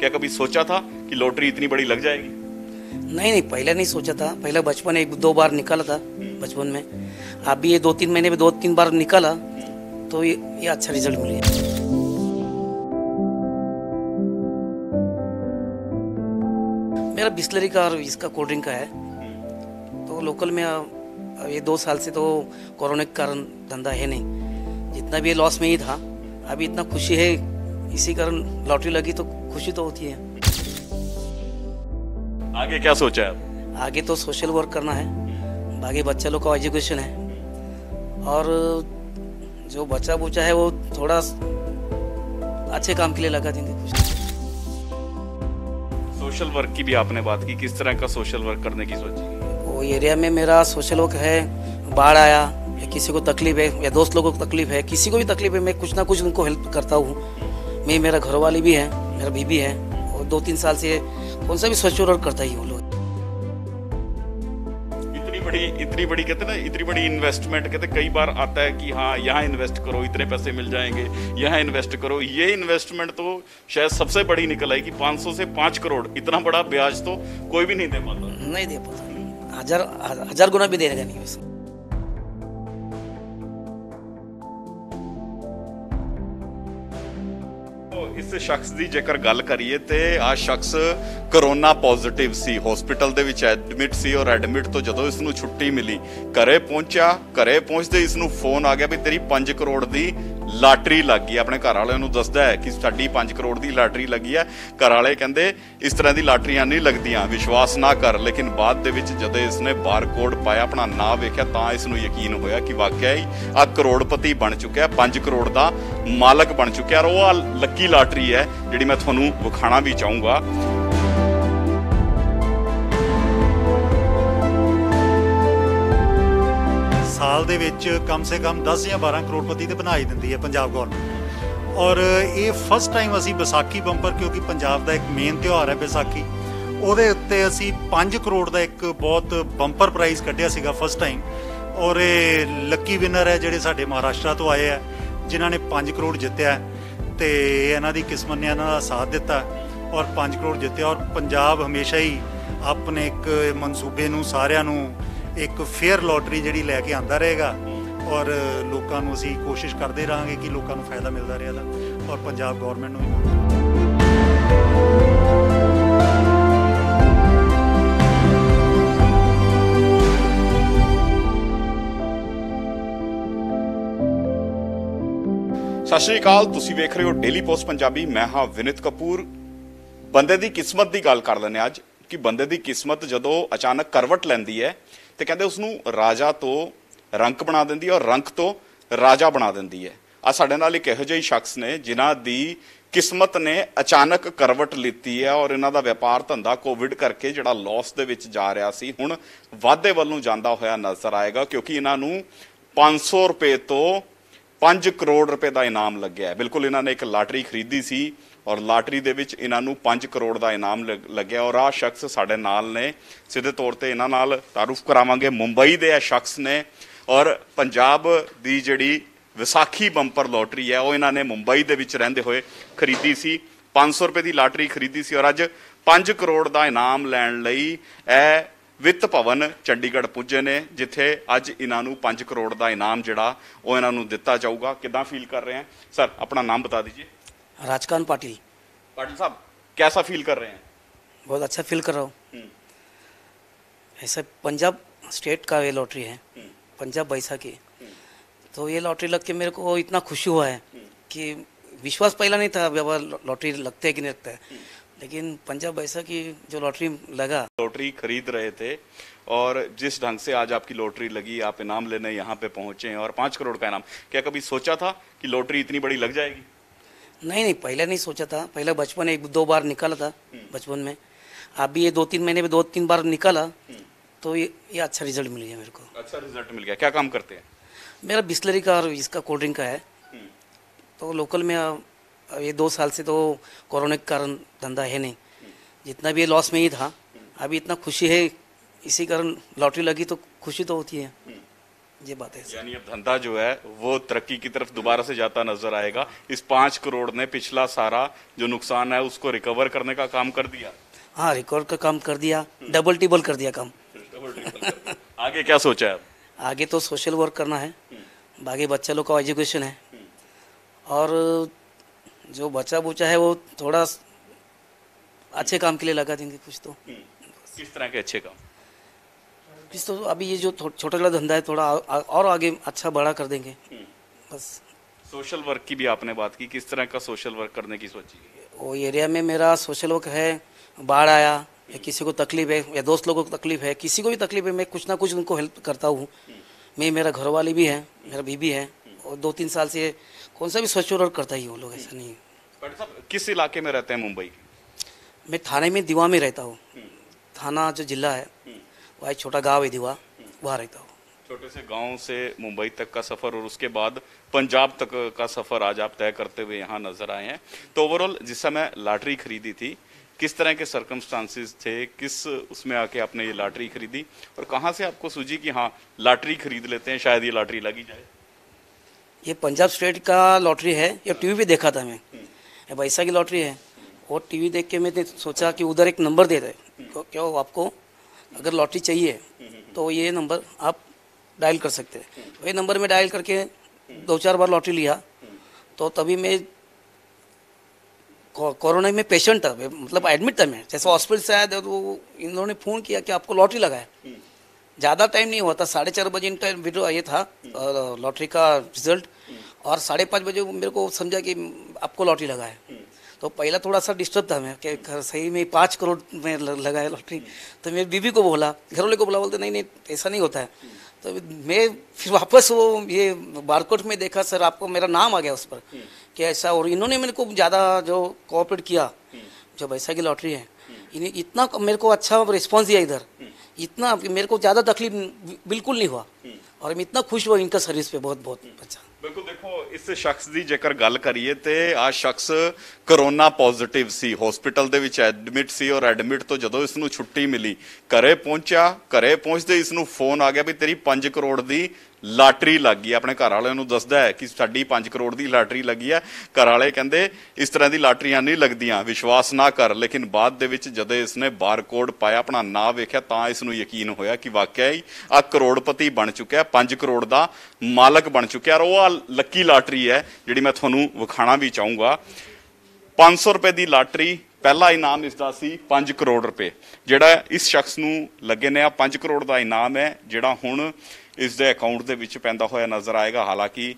क्या कभी सोचा था कि लॉटरी इतनी बड़ी लग जाएगी? नहीं नहीं, पहले नहीं सोचा था। पहले बचपन एक दो बार निकाला था बचपन में। अभी ये दो तीन महीने में दो तीन बार निकाला तो ये ये अच्छा रिज़ल्ट मिल गया। मेरा बिस्लरी का और इसका कोल्ड ड्रिंक का है। तो लोकल में ये दो साल से तो कोरोना के कारण धंधा है नहीं। जितना भी लॉस में ही था, अभी इतना खुशी है, इसी कारण लॉटरी लगी तो खुशी तो होती है। आगे क्या सोचा है आगे तो सोशल वर्क करना है। बाकी बच्चा लोग का एजुकेशन है। और जो बच्चा बुचा है वो थोड़ा अच्छे काम के लिए लगा देंगे। कुछ सोशल वर्क की भी आपने बात की। किस तरह का सोशल वर्क करने की सोची? वो एरिया में मेरा सोशल वर्क है बाढ़ आया या किसी को तकलीफ़ है या दोस्त लोगों को तकलीफ़ है किसी को भी तकलीफ़ है मैं कुछ ना कुछ उनको हेल्प करता हूँ। मैं मेरा घर वाली भी है। मेरा बीबी है और दो तीन साल से कौन सा भी सोशल वर्क करता ही वो लोग। इतनी बड़ी इतनी बड़ी कहते ना इतनी बड़ी इन्वेस्टमेंट कहते कई बार आता है कि हाँ यहाँ इन्वेस्ट करो इतने पैसे मिल जाएँगे यहाँ इन्वेस्ट करो। ये इन्वेस्टमेंट तो शायद सबसे बड़ी निकल आई कि 500 से 5 करोड़ इतना बड़ा ब्याज तो कोई भी नहीं दे पाता। नहीं दे पाता। हज़ार हज़ार गुना भी देगा नहीं वैसे। ਸ਼ਖਸ ਦੀ ਜੇਕਰ ਗੱਲ ਕਰੀਏ ਤੇ ਆ ਸ਼ਖਸ ਕਰੋਨਾ ਪੋਜ਼ਿਟਿਵ ਸੀ ਹਸਪੀਟਲ ਦੇ ਵਿੱਚ ਐਡਮਿਟ ਸੀ ਔਰ ਐਡਮਿਟ ਤੋਂ ਜਦੋਂ ਇਸ ਨੂੰ ਛੁੱਟੀ ਮਿਲੀ, ਘਰੇ ਪਹੁੰਚਿਆ, ਘਰੇ ਪਹੁੰਚਦੇ ਇਸ ਨੂੰ ਫੋਨ ਆ ਗਿਆ ਵੀ ਤੇਰੀ 5 ਕਰੋੜ ਦੀ ਲਾਟਰੀ ਲੱਗ ਗਈ। ਆਪਣੇ ਘਰ ਵਾਲਿਆਂ ਨੂੰ ਦੱਸਦਾ ਹੈ ਕਿ ਸਾਡੀ 5 ਕਰੋੜ ਦੀ ਲਾਟਰੀ ਲੱਗੀ ਹੈ। ਘਰ ਵਾਲੇ ਕਹਿੰਦੇ, ਇਸ ਤਰ੍ਹਾਂ ਦੀ ਲਾਟਰੀਆਂ ਨਹੀਂ ਲੱਗਦੀਆਂ, ਵਿਸ਼ਵਾਸ ਨਾ ਕਰ। ਲੇਕਿਨ ਬਾਅਦ ਦੇ ਵਿੱਚ ਜਦੋਂ ਇਸਨੇ ਬਾਰਕੋਡ ਪਾਇਆ, ਆਪਣਾ ਨਾਂ ਵੇਖਿਆ, ਤਾਂ ਇਸ ਨੂੰ ਯਕੀਨ ਹੋਇਆ ਕਿ ਵਾਕਿਆ ਹੀ ਆ ਕਰੋੜਪਤੀ ਬਣ ਚੁੱਕਿਆ 5 ਕਰੋੜ ਦਾ ਮਾਲਕ ਬਣ ਚੁੱਕਿਆ ਔਰ ਉਹ ਆ ਲੱਕੀ ਲਾਟਰੀ ਹੈ, ਜਿਹੜੀ ਮੈਂ ਤੁਹਾਨੂੰ ਵਿਖਾਣਾ ਵੀ ਚਾਹੂੰਗਾ। ਸਾਲ ਦੇ ਵਿੱਚ ਕਮ ਸੇ ਕਮ 10 ਜਾਂ 12 ਕਰੋੜਪਤੀ ਤੇ ਬਣਾ ਹੀ ਦਿੰਦੀ ਹੈ ਪੰਜਾਬ ਗਵਰਨਮੈਂਟ ਔਰ ਇਹ ਫਸਟ ਟਾਈਮ ਅਸੀਂ ਵਿਸਾਖੀ ਬੰਪਰ, ਕਿਉਂਕਿ ਪੰਜਾਬ ਦਾ ਇੱਕ ਮੇਨ ਤਿਉਹਾਰ ਹੈ ਵਿਸਾਖੀ, ਉਹਦੇ ਉੱਤੇ ਅਸੀਂ 5 ਕਰੋੜ ਦਾ ਇੱਕ ਬਹੁਤ ਬੰਪਰ ਪ੍ਰਾਈਜ਼ ਕੱਢਿਆ ਸੀਗਾ ਫਸਟ ਟਾਈਮ ਔਰ ਇਹ ਲੱਕੀ ਵਿਨਰ ਹੈ ਜਿਹੜੇ ਸਾਡੇ ਮਹਾਰਾਸ਼ਟਰ ਤੋਂ ਆਏ ਆ, ਜਿਨ੍ਹਾਂ ਨੇ 5 ਕਰੋੜ ਜਿੱਤਿਆ ਹੈ ਤੇ ਇਹਨਾਂ ਦੀ ਕਿਸਮਤ ਨੇ ਇਹਨਾਂ ਦਾ ਸਾਥ ਦਿੱਤਾ ਔਰ 5 ਕਰੋੜ ਜਿੱਤਿਆ। ਔਰ ਪੰਜਾਬ ਹਮੇਸ਼ਾ ਹੀ ਆਪਣੇ ਇੱਕ ਮਨਸੂਬੇ ਨੂੰ ਸਾਰਿਆਂ ਨੂੰ ਇੱਕ ਫੇਅਰ ਲੋਟਰੀ ਜਿਹੜੀ ਲੈ ਕੇ ਆਂਦਾ ਰਹੇਗਾ ਔਰ ਲੋਕਾਂ ਨੂੰ ਅਸੀਂ ਕੋਸ਼ਿਸ਼ ਕਰਦੇ ਰਹਾਂਗੇ ਕਿ ਲੋਕਾਂ ਨੂੰ ਫਾਇਦਾ ਮਿਲਦਾ ਰਹੇ ਇਹਦਾ ਔਰ ਪੰਜਾਬ ਗਵਰਨਮੈਂਟ ਨੂੰ ਵੀ ਸਤਿ ਸ਼੍ਰੀ ਅਕਾਲ, ਤੁਸੀਂ ਵੇਖ ਰਹੇ ਹੋ ਡੇਲੀ ਪੋਸਟ ਪੰਜਾਬੀ, ਮੈਂ ਹਾਂ ਵਿਨਿਤ ਕਪੂਰ। ਬੰਦੇ ਦੀ ਕਿਸਮਤ ਦੀ ਗੱਲ ਕਰ ਲੈਂਦੇ ਹਾਂ ਅੱਜ, ਕਿ ਬੰਦੇ ਦੀ ਕਿਸਮਤ ਜਦੋਂ ਅਚਾਨਕ ਕਰਵਟ ਲੈਂਦੀ ਹੈ ਤੇ ਕਹਿੰਦੇ ਉਸ ਨੂੰ ਰਾਜਾ ਤੋਂ ਰੰਕ ਬਣਾ ਦਿੰਦੀ ਹੈ ਔਰ ਰੰਕ ਤੋਂ ਰਾਜਾ ਬਣਾ ਦਿੰਦੀ ਹੈ। ਆ ਸਾਡੇ ਨਾਲ ਇੱਕ ਇਹੋ ਜਿਹੇ ਸ਼ਖਸ ਨੇ ਜਿਨ੍ਹਾਂ ਦੀ ਕਿਸਮਤ ਨੇ ਅਚਾਨਕ ਕਰਵਟ ਲਿੱਤੀ ਹੈ ਔਰ ਇਹਨਾਂ ਦਾ ਵਪਾਰ ਧੰਦਾ ਕੋਵਿਡ ਕਰਕੇ ਜਿਹੜਾ ਲਾਸ ਦੇ ਵਿੱਚ ਜਾ ਰਿਹਾ ਸੀ, ਹੁਣ ਵਾਧੇ ਵੱਲ ਨੂੰ ਜਾਂਦਾ ਹੋਇਆ ਨਜ਼ਰ ਆਏਗਾ ਕਿਉਂਕਿ ਇਹਨਾਂ ਨੂੰ 500 ਰੁਪਏ ਤੋਂ 5 ਕਰੋੜ ਰੁਪਏ ਦਾ ਇਨਾਮ ਲੱਗਿਆ ਹੈ। ਬਿਲਕੁਲ ਇਹਨਾਂ ਨੇ ਇੱਕ ਲਾਟਰੀ ਖਰੀਦੀ ਸੀ ਔਰ ਲਾਟਰੀ ਦੇ ਵਿੱਚ ਇਹਨਾਂ ਨੂੰ 5 ਕਰੋੜ ਦਾ ਇਨਾਮ ਲੱਗਿਆ ਔਰ ਆ ਸ਼ਖਸ ਸਾਡੇ ਨਾਲ ਨੇ। ਸਿੱਧੇ ਤੌਰ ਤੇ ਇਹਨਾਂ ਨਾਲ ਤਾਰੂਫ ਕਰਾਵਾਂਗੇ। ਮੁੰਬਈ ਦੇ ਇਹ ਸ਼ਖਸ ਨੇ ਔਰ ਪੰਜਾਬ ਦੀ ਜਿਹੜੀ ਵਿਸਾਖੀ ਬੰਪਰ ਲੋਟਰੀ ਹੈ, ਉਹ ਇਹਨਾਂ ਨੇ ਮੁੰਬਈ ਦੇ ਵਿੱਚ ਰਹਿੰਦੇ ਹੋਏ ਖਰੀਦੀ ਸੀ। 500 ਰੁਪਏ ਦੀ ਲਾਟਰੀ ਖਰੀਦੀ ਸੀ ਔਰ ਅੱਜ 5 ਕਰੋੜ ਦਾ ਇਨਾਮ ਲੈਣ ਲਈ ਇਹ ਵਿੱਤ ਭਵਨ ਚੰਡੀਗੜ੍ਹ ਪੁੱਜੇ ਨੇ, ਜਿੱਥੇ ਅੱਜ ਇਹਨਾਂ ਨੂੰ 5 ਕਰੋੜ ਦਾ ਇਨਾਮ ਜਿਹੜਾ ਉਹ ਇਹਨਾਂ ਨੂੰ ਦਿੱਤਾ ਜਾਊਗਾ। ਕਿਦਾਂ ਫੀਲ ਕਰ ਰਹੇ ਆ? ਸਰ ਆਪਣਾ ਨਾਮ ਬਤਾ ਦਿਜੀਏ। राजकांत पाटिल। पाटिल साहब कैसा फील कर रहे हैं? बहुत अच्छा फील कर रहा हूँ। ऐसा पंजाब स्टेट का ये लॉटरी है पंजाब बैसाखी। तो ये लॉटरी लग के मेरे को इतना खुशी हुआ है कि विश्वास पहला नहीं था बाबा लॉटरी लगते है कि नहीं लगता। है लेकिन पंजाब बैसाखी जो लॉटरी लगा। लॉटरी खरीद रहे थे और जिस ढंग से आज आपकी लॉटरी लगी आप इनाम लेने यहाँ पे पहुँचे और पाँच करोड़ का इनाम। क्या कभी सोचा था कि लॉटरी इतनी बड़ी लग जाएगी? नहीं नहीं पहले नहीं सोचा था। पहले बचपन एक दो बार निकाला था बचपन में। अभी ये दो तीन महीने में दो तीन बार निकाला तो ये ये अच्छा रिज़ल्ट मिल गया मेरे को। अच्छा रिज़ल्ट मिल गया। क्या काम करते हैं? मेरा बिस्लरी का और इसका कोल्ड ड्रिंक का है। तो लोकल में ये दो साल से तो कोरोना के कारण धंधा है नहीं। जितना भी लॉस में ही था अभी इतना खुशी है इसी कारण लॉटरी लगी तो खुशी तो होती है। ये बात है यानी अब धंधा जो है वो तरक्की की तरफ़ दोबारा से जाता नज़र आएगा। इस पाँच करोड़ ने पिछला सारा जो नुकसान है उसको रिकवर करने का काम कर दिया। हाँ रिकॉर्ड का काम कर दिया डबल टिबल कर दिया काम। आगे क्या सोचा है? आगे तो सोशल वर्क करना है। बाकी बच्चा लोग का एजुकेशन है। और जो बच्चा बुचा है वो थोड़ा अच्छे काम के लिए लगा देंगे कुछ तो। किस तरह के अच्छे काम? कुछ तो अभी ये जो छोटा छोटा धंधा है थोड़ा आ- और आगे अच्छा बड़ा कर देंगे। बस। सोशल वर्क की भी आपने बात की किस तरह का सोशल वर्क करने की सोची? वो एरिया में मेरा सोशल वर्क है बाढ़ आया या किसी को तकलीफ़ है या दोस्त लोगों को तकलीफ़ है किसी को भी तकलीफ़ है मैं कुछ ना कुछ उनको हेल्प करता हूँ। मैं मेरा घर वाली भी है मेरा बीबी है और दो तीन साल से कौन सा भी सोशल वर्क करता ही वो लोग ऐसा नहीं। है साहब किस इलाके में रहते हैं मुंबई? मैं थाने में दीवा में रहता हूँ। थाना जो जिला है एक छोटा गाँव है दीवा वहाँ रहता हूँ। छोटे से गाँव से मुंबई तक का सफ़र और उसके बाद पंजाब तक का सफ़र आज आप तय करते हुए यहाँ नज़र आए हैं। तो ओवरऑल जिस समय लॉटरी खरीदी थी किस तरह के सर्कमस्टांसिस थे किस उसमें आके आपने ये लॉटरी खरीदी और कहाँ से आपको सूझी कि हाँ लॉटरी खरीद लेते हैं शायद ये लॉटरी लगी जाए? ये पंजाब स्टेट का लॉटरी है ये टीवी पे देखा था मैं। पैसा की लॉटरी है। और टीवी देख के मैंने सोचा कि उधर एक नंबर दे रहे क्यों क्यों आपको? अगर लॉटरी चाहिए तो ये नंबर आप डायल कर सकते हैं। ये नंबर में डायल करके दो चार बार लॉटरी लिया तो तभी मैं कोरोना में पेशेंट था मतलब एडमिट था मैं। जैसे हॉस्पिटल से आया तो इन्होंने फ़ोन किया कि आपको लॉटरी लगा है ज़्यादा टाइम नहीं हुआ था, साढ़े चार बजे इनका वीडियो ये था लॉटरी का रिज़ल्ट और साढ़े पाँच बजे मेरे को समझा कि आपको लॉटरी लगा है तो पहला थोड़ा सा डिस्टर्ब था मैं, कि घर सही में पाँच करोड़ में लगाया लॉटरी तो मेरी बीबी को बोला घर वाले को बोला, बोलते, नहीं नहीं, ऐसा नहीं होता है। तो मैं फिर वापस वो, ये बारकोट में देखा, सर, आपको मेरा नाम आ गया उस पर। कि ऐसा, और इन्होंने मेरे को ज़्यादा जो कोऑपरेट किया जो पैसा की लॉटरी है। इन्हें इतना मेरे को अच्छा रिस्पॉन्स दिया इधर। इतना मेरे को ज़्यादा तकलीफ़ बिल्कुल नहीं हुआ। और मैं इतना खुश हुआ इनका सर्विस पे बहुत बहुत अच्छा। ਦੇਖੋ, ਇਸ ਸ਼ਖਸ ਦੀ ਜੇਕਰ ਗੱਲ ਕਰੀਏ ਤੇ ਆ ਸ਼ਖਸ ਕਰੋਨਾ ਪੋਜ਼ਿਟਿਵ ਸੀ। ਹਸਪੀਟਲ ਦੇ ਵਿੱਚ ਐਡਮਿਟ ਸੀ ਔਰ ਐਡਮਿਟ ਤੋਂ ਜਦੋਂ ਇਸ ਨੂੰ ਛੁੱਟੀ ਮਿਲੀ, ਘਰੇ ਪਹੁੰਚਿਆ, ਘਰੇ ਪਹੁੰਚਦੇ ਇਸ ਨੂੰ ਫੋਨ ਆ ਗਿਆ ਵੀ ਤੇਰੀ 5 ਕਰੋੜ ਦੀ ਲਾਟਰੀ ਲੱਗ ਗਈ। ਆਪਣੇ ਘਰ ਵਾਲਿਆਂ ਨੂੰ ਦੱਸਦਾ ਹੈ ਕਿ ਸਾਡੀ 5 ਕਰੋੜ ਦੀ ਲਾਟਰੀ ਲੱਗੀ ਹੈ। ਘਰ ਵਾਲੇ ਕਹਿੰਦੇ, ਇਸ ਤਰ੍ਹਾਂ ਦੀ ਲਾਟਰੀਆਂ ਨਹੀਂ ਲੱਗਦੀਆਂ। ਵਿਸ਼ਵਾਸ ਨਾ ਕਰ। ਲੇਕਿਨ ਬਾਅਦ ਦੇ ਵਿੱਚ ਜਦੋਂ ਇਸਨੇ ਬਾਰਕੋਡ ਪਾਇਆ, ਆਪਣਾ ਨਾਂ ਵੇਖਿਆ, ਤਾਂ ਇਸ ਨੂੰ ਯਕੀਨ ਹੋਇਆ ਕਿ ਵਾਕਿਆ ਹੀ ਆ ਕਰੋੜਪਤੀ ਬਣ ਚੁੱਕਿਆ 5 ਕਰੋੜ ਦਾ ਮਾਲਕ ਬਣ ਚੁੱਕਿਆ ਔਰ ਉਹ ਆ ਲੱਕੀ ਲਾਟਰੀ ਹੈ, ਜਿਹੜੀ ਮੈਂ ਤੁਹਾਨੂੰ ਵਿਖਾਣਾ ਵੀ ਚਾਹੂੰਗਾ। 500 ਰੁਪਏ ਦੀ ਲਾਟਰੀ, ਪਹਿਲਾ ਇਨਾਮ ਇਸ ਦਾ ਸੀ 5 ਕਰੋੜ ਰੁਪਏ। ਜਿਹੜਾ ਇਸ ਸ਼ਖਸ ਨੂੰ ਲੱਗੇ ਨੇ ਆ 5 ਕਰੋੜ ਦਾ ਇਨਾਮ ਹੈ, ਜਿਹੜਾ ਹੁਣ ਇਸ ਦੇ ਅਕਾਊਂਟ ਦੇ ਵਿੱਚ ਪੈਂਦਾ ਹੋਇਆ ਨਜ਼ਰ ਆਏਗਾ ਹਾਲਾਂਕਿ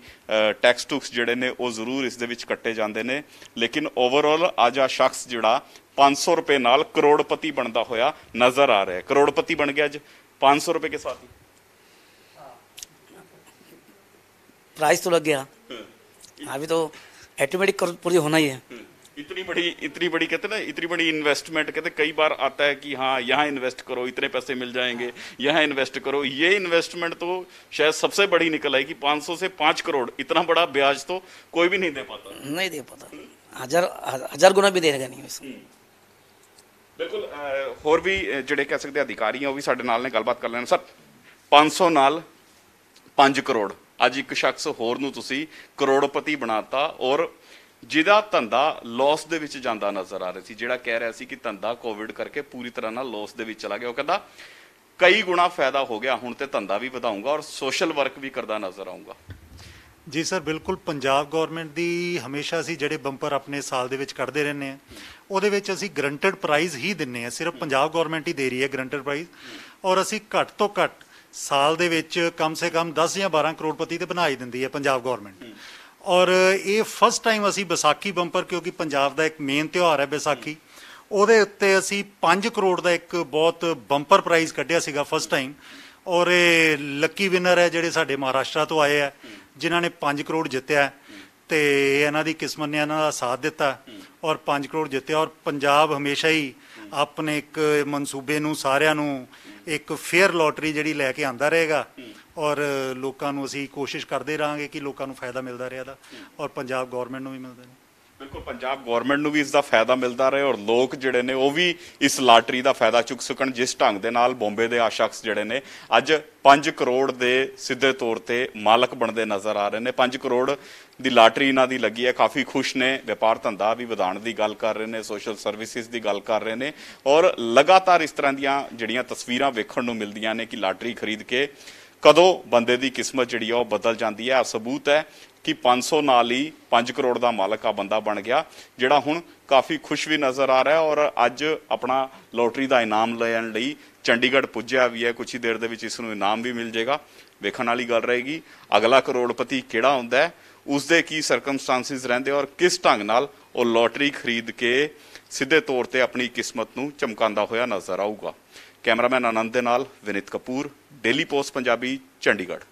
ਟੈਕਸ ਟੁਕਸ ਜਿਹੜੇ ਨੇ ਉਹ ਜ਼ਰੂਰ ਇਸ ਦੇ ਵਿੱਚ ਕੱਟੇ ਜਾਂਦੇ ਨੇ ਲੇਕਿਨ ਓਵਰਆਲ ਅੱਜ ਆ ਸ਼ਖਸ ਜਿਹੜਾ 500 ਰੁਪਏ ਨਾਲ ਕਰੋੜਪਤੀ ਬਣਦਾ ਹੋਇਆ ਨਜ਼ਰ ਆ ਰਿਹਾ ਹੈ ਕਰੋੜਪਤੀ ਬਣ ਗਿਆ ਅੱਜ 500 ਰੁਪਏ ਕੇ ਸਾਥ प्राइस तो लग गया अभी तो ऑटोमेटिक करोड़पति होना ही है इतनी बड़ी इतनी बड़ी कहते हैं ना इतनी बड़ी इन्वेस्टमेंट कहते हैं, कई बार आता है कि हाँ यहाँ इन्वेस्ट करो इतने पैसे मिल जाएंगे यहाँ इन्वेस्ट करो ये इन्वेस्टमेंट तो शायद सबसे बड़ी निकल आएगी 500 से 5 करोड़ इतना बड़ा ब्याज तो कोई भी नहीं दे पाता नहीं दे पाता हजार हजार गुना भी देगा नहीं वैसे ਬਿਲਕੁਲ ਅਹ, ਹੋਰ ਵੀ ਅਹ, ਜਿਹੜੇ ਕਹਿ ਸਕਦੇ ਅਧਿਕਾਰੀ ਆ ਉਹ ਵੀ ਸਾਡੇ ਨਾਲ ਨੇ ਗੱਲਬਾਤ ਕਰ ਲੈਣ ਸਰ 500 ਨਾਲ 5 ਕਰੋੜ ਅੱਜ ਇੱਕ ਸ਼ਖਸ ਹੋਰ ਨੂੰ ਤੁਸੀਂ ਕਰੋੜਪਤੀ ਬਣਾਤਾ ਔਰ ਜਿਹਦਾ ਧੰਦਾ ਲਾਸ ਦੇ ਵਿੱਚ ਜਾਂਦਾ ਨਜ਼ਰ ਆ ਰਿਹਾ ਸੀ, ਜਿਹੜਾ ਕਹਿ ਰਿਹਾ ਸੀ ਕਿ ਧੰਦਾ ਕੋਵਿਡ ਕਰਕੇ ਪੂਰੀ ਤਰ੍ਹਾਂ ਨਾਲ ਲਾਸ ਦੇ ਵਿੱਚ ਚਲਾ ਗਿਆ। ਉਹ ਕਹਿੰਦਾ, ਕਈ ਗੁਣਾ ਫਾਇਦਾ ਹੋ ਗਿਆ, ਹੁਣ ਤੇ ਧੰਦਾ ਵੀ ਵਧਾਉਂਗਾ ਔਰ ਸੋਸ਼ਲ ਵਰਕ ਵੀ ਕਰਦਾ ਨਜ਼ਰ ਆਉਂਗਾ ਜੀ ਸਰ, ਬਿਲਕੁਲ ਪੰਜਾਬ ਗਵਰਨਮੈਂਟ ਦੀ ਹਮੇਸ਼ਾ ਅਸੀਂ ਜਿਹੜੇ ਬੰਪਰ ਆਪਣੇ ਸਾਲ ਦੇ ਵਿੱਚ ਕੱਢਦੇ ਰਹਿੰਦੇ ਆ ਉਹਦੇ ਵਿੱਚ ਅਸੀਂ ਗਰੰਟਡ ਪ੍ਰਾਈਜ਼ ਹੀ ਦਿੰਨੇ ਆ ਸਿਰਫ ਪੰਜਾਬ ਗਵਰਨਮੈਂਟ ਹੀ ਦੇ ਰਹੀ ਹੈ ਗਰੰਟਡ ਪ੍ਰਾਈਜ਼ ਔਰ ਅਸੀਂ ਘੱਟ ਤੋਂ ਘੱਟ ਸਾਲ ਦੇ ਵਿੱਚ ਕਮ ਸੇ ਕਮ 10 ਜਾਂ 12 ਕਰੋੜਪਤੀ ਤੇ ਬਣਾ ਹੀ ਦਿੰਦੀ ਹੈ ਪੰਜਾਬ ਗਵਰਨਮੈਂਟ ਔਰ ਇਹ ਫਸਟ ਟਾਈਮ ਅਸੀਂ ਵਿਸਾਖੀ ਬੰਪਰ, ਕਿਉਂਕਿ ਪੰਜਾਬ ਦਾ ਇੱਕ ਮੇਨ ਤਿਉਹਾਰ ਹੈ ਵਿਸਾਖੀ, ਉਹਦੇ ਉੱਤੇ ਅਸੀਂ 5 ਕਰੋੜ ਦਾ ਇੱਕ ਬਹੁਤ ਬੰਪਰ ਪ੍ਰਾਈਜ਼ ਕੱਢਿਆ ਸੀਗਾ ਫਸਟ ਟਾਈਮ ਔਰ ਇਹ ਲੱਕੀ ਵਿਨਰ ਹੈ ਜਿਹੜੇ ਸਾਡੇ ਮਹਾਰਾਸ਼ਟਰ ਤੋਂ ਆਏ ਆ, ਜਿਨ੍ਹਾਂ ਨੇ 5 ਕਰੋੜ ਜਿੱਤਿਆ ਹੈ ਤੇ ਇਹਨਾਂ ਦੀ ਕਿਸਮਤ ਨੇ ਇਹਨਾਂ ਦਾ ਸਾਥ ਦਿੱਤਾ, ਔਰ 5 ਕਰੋੜ ਜਿੱਤਿਆ, ਔਰ ਪੰਜਾਬ ਹਮੇਸ਼ਾ ਹੀ ਆਪਣੇ ਇੱਕ ਮਨਸੂਬੇ ਨੂੰ ਸਾਰਿਆਂ ਨੂੰ ਇੱਕ ਫੇਅਰ ਲੋਟਰੀ ਜਿਹੜੀ ਲੈ ਕੇ ਆਂਦਾ ਰਹੇਗਾ ਔਰ ਲੋਕਾਂ ਨੂੰ ਅਸੀਂ ਕੋਸ਼ਿਸ਼ ਕਰਦੇ ਰਹਾਂਗੇ ਕਿ ਲੋਕਾਂ ਨੂੰ ਫਾਇਦਾ ਮਿਲਦਾ ਰਿਹਾ ਇਹਦਾ ਔਰ ਪੰਜਾਬ ਗਵਰਨਮੈਂਟ ਨੂੰ ਵੀ ਮਿਲਦਾ ਰਹੇ ਬਿਲਕੁਲ, ਪੰਜਾਬ ਗਵਰਨਮੈਂਟ ਨੂੰ ਵੀ ਇਸ ਦਾ ਫਾਇਦਾ ਮਿਲਦਾ ਰਹੇ ਔਰ ਲੋਕ ਜਿਹੜੇ ਨੇ ਉਹ ਵੀ ਇਸ ਲਾਟਰੀ ਦਾ ਫਾਇਦਾ ਚੁੱਕ ਸਕਣ, ਜਿਸ ਢੰਗ ਦੇ ਨਾਲ ਬੰਬੇ ਦੇ ਆ ਸ਼ਖਸ ਜਿਹੜੇ ਨੇ ਅੱਜ 5 ਕਰੋੜ ਦੇ ਸਿੱਧੇ ਤੌਰ ਤੇ ਮਾਲਕ ਬਣਦੇ ਨਜ਼ਰ ਆ ਰਹੇ ਨੇ। 5 ਕਰੋੜ ਦੀ ਲਾਟਰੀ ਇਹਨਾਂ ਦੀ ਲੱਗੀ ਹੈ, ਕਾਫੀ ਖੁਸ਼ ਨੇ। ਵਪਾਰ ਧੰਦਾ ਵੀ ਵਧਾਉਣ ਦੀ ਗੱਲ ਕਰ ਰਹੇ ਨੇ ਸੋਸ਼ਲ ਸਰਵਿਸਿਜ਼ ਦੀ ਗੱਲ ਕਰ ਰਹੇ ਨੇ ਔਰ ਲਗਾਤਾਰ ਇਸ ਤਰ੍ਹਾਂ ਦੀਆਂ ਜਿਹੜੀਆਂ ਤਸਵੀਰਾਂ ਵੇਖਣ ਨੂੰ ਮਿਲਦੀਆਂ ਨੇ ਕਿ ਲਾਟਰੀ ਖਰੀਦ ਕੇ ਕਦੋਂ ਬੰਦੇ ਦੀ ਕਿਸਮਤ ਜਿਹੜੀ ਆ ਉਹ ਬਦਲ ਜਾਂਦੀ ਹੈ? ਆ ਸਬੂਤ ਹੈ ਕਿ 500 ਨਾਲ ਹੀ 5 ਕਰੋੜ ਦਾ ਮਾਲਕ ਆ ਬੰਦਾ ਬਣ ਗਿਆ, ਜਿਹੜਾ ਹੁਣ ਕਾਫੀ ਖੁਸ਼ ਵੀ ਨਜ਼ਰ ਆ ਰਿਹਾ ਔਰ ਅੱਜ ਆਪਣਾ ਲੋਟਰੀ ਦਾ ਇਨਾਮ ਲੈਣ ਲਈ ਚੰਡੀਗੜ੍ਹ ਪੁੱਜਿਆ ਵੀ ਹੈ। ਕੁਝ ਹੀ ਦੇਰ ਦੇ ਵਿੱਚ ਇਸ ਨੂੰ ਇਨਾਮ ਵੀ ਮਿਲ ਜਾਏਗਾ। ਵੇਖਣ ਵਾਲੀ ਗੱਲ ਰਹੇਗੀ, ਅਗਲਾ ਕਰੋੜਪਤੀ ਕਿਹੜਾ ਹੁੰਦਾ ਹੈ? ਉਸ ਦੇ ਕੀ ਸਰਕਮਸਟੈਂਸਿਸ ਰਹਿੰਦੇ ਔਰ ਕਿਸ ਢੰਗ ਨਾਲ ਉਹ ਲੋਟਰੀ ਖਰੀਦ ਕੇ ਸਿੱਧੇ ਤੌਰ ਤੇ ਆਪਣੀ ਕਿਸਮਤ ਨੂੰ ਚਮਕਾਉਂਦਾ ਹੋਇਆ ਨਜ਼ਰ ਆਊਗਾ। ਕੈਮਰਾਮੈਨ ਆਨੰਦ ਦੇ ਨਾਲ ਵਿਨਿਤ ਕਪੂਰ ਡੇਲੀ ਪੋਸਟ ਪੰਜਾਬੀ ਚੰਡੀਗੜ੍ਹ।